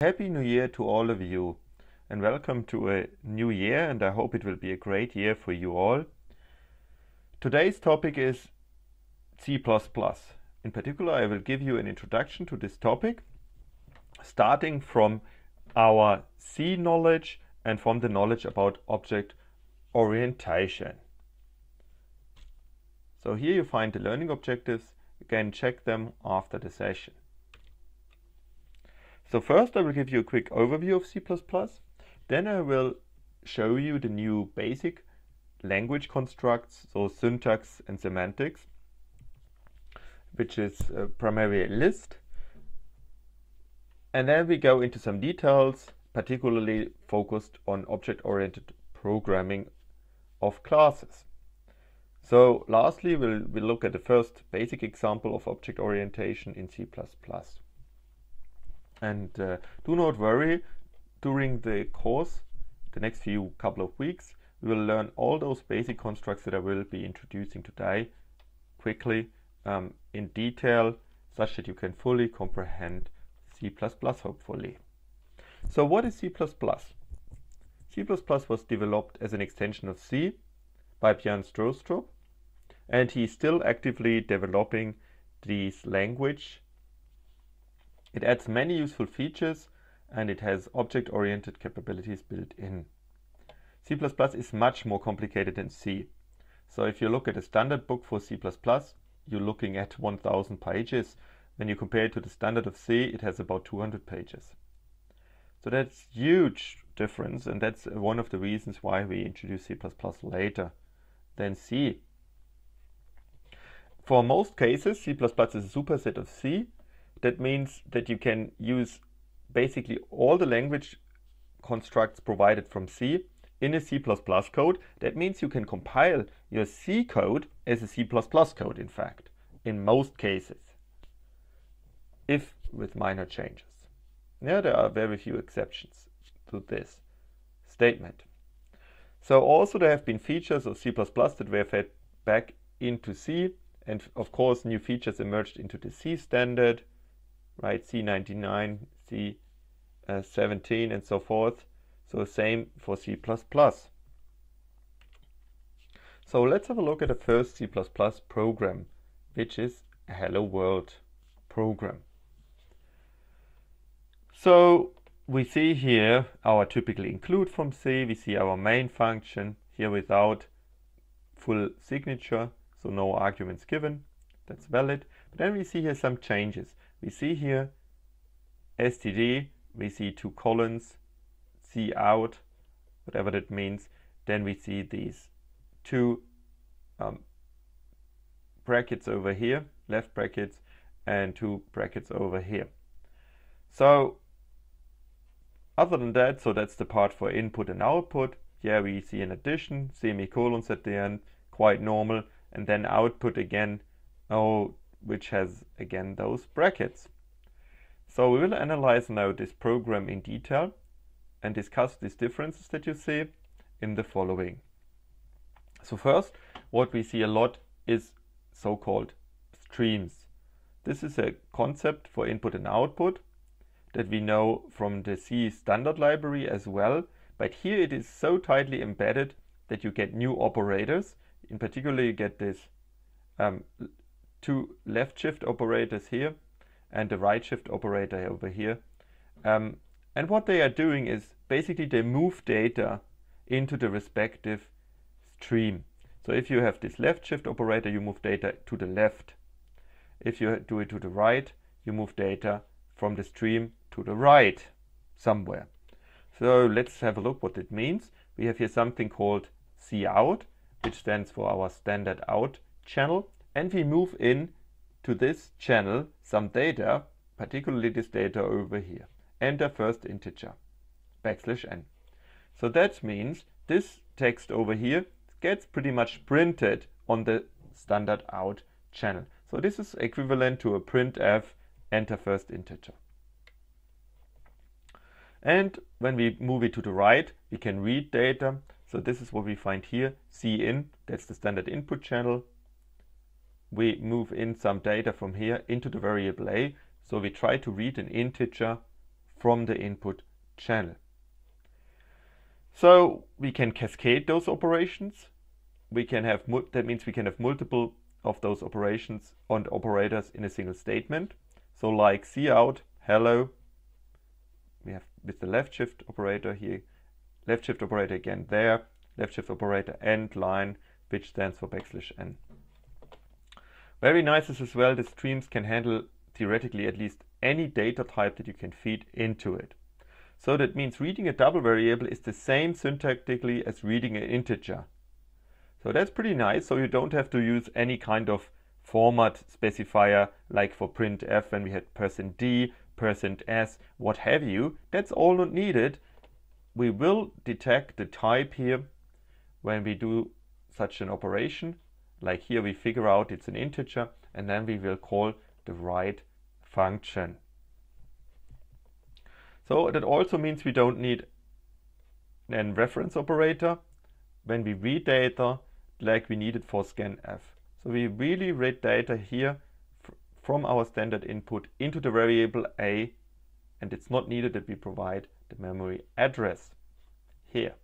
Happy New Year to all of you and welcome to a new year and I hope it will be a great year for you all. Today's topic is C++. In particular, I will give you an introduction to this topic starting from our C knowledge and from the knowledge about object orientation. So here you find the learning objectives. Again, check them after the session. So first I will give you a quick overview of C++, then I will show you the new basic language constructs, so syntax and semantics, which is uh, primarily a list. And then we go into some details, particularly focused on object-oriented programming of classes. So lastly, we'll, we'll look at the first basic example of object orientation in C++. And uh, do not worry, during the course, the next few couple of weeks, we will learn all those basic constructs that I will be introducing today quickly um, in detail, such that you can fully comprehend C++ hopefully. So what is C++? C++ was developed as an extension of C by Björn Stroustrup, and he's still actively developing this language it adds many useful features and it has object-oriented capabilities built in. C++ is much more complicated than C. So if you look at a standard book for C++, you're looking at 1000 pages. When you compare it to the standard of C, it has about 200 pages. So that's huge difference and that's one of the reasons why we introduce C++ later than C. For most cases, C++ is a superset of C that means that you can use basically all the language constructs provided from C in a C++ code. That means you can compile your C code as a C++ code, in fact, in most cases, if with minor changes. Yeah, there are very few exceptions to this statement. So also there have been features of C++ that were fed back into C, and of course new features emerged into the C standard, right? C99, C17 and so forth. So same for C++. So let's have a look at the first C++ program, which is a Hello World program. So we see here our typical include from C. We see our main function here without full signature, so no arguments given. That's valid. But then we see here some changes we see here std, we see two colons, c out, whatever that means. Then we see these two um, brackets over here, left brackets, and two brackets over here. So other than that, so that's the part for input and output. Here we see an addition, semicolons at the end, quite normal, and then output again. Oh, which has again those brackets. So we will analyze now this program in detail and discuss these differences that you see in the following. So first, what we see a lot is so-called streams. This is a concept for input and output that we know from the C standard library as well, but here it is so tightly embedded that you get new operators. In particular, you get this um, two left shift operators here and the right shift operator over here. Um, and what they are doing is basically they move data into the respective stream. So if you have this left shift operator, you move data to the left. If you do it to the right, you move data from the stream to the right somewhere. So let's have a look what it means. We have here something called cout, which stands for our standard out channel and we move in to this channel some data, particularly this data over here. Enter first integer, backslash n. So that means this text over here gets pretty much printed on the standard out channel. So this is equivalent to a printf enter first integer. And when we move it to the right, we can read data. So this is what we find here, cin, that's the standard input channel, we move in some data from here into the variable a. So we try to read an integer from the input channel. So we can cascade those operations. We can have that means we can have multiple of those operations on the operators in a single statement. So like cout, hello, we have with the left shift operator here, left shift operator again there, left shift operator end line, which stands for backslash n. Very nice is as well the streams can handle theoretically at least any data type that you can feed into it. So that means reading a double variable is the same syntactically as reading an integer. So that's pretty nice. So you don't have to use any kind of format specifier like for printf when we had percent %d, percent %s, what have you. That's all not needed. We will detect the type here when we do such an operation. Like here we figure out it's an integer and then we will call the write function. So that also means we don't need an reference operator when we read data like we needed for scanf. So we really read data here from our standard input into the variable a and it's not needed that we provide the memory address here.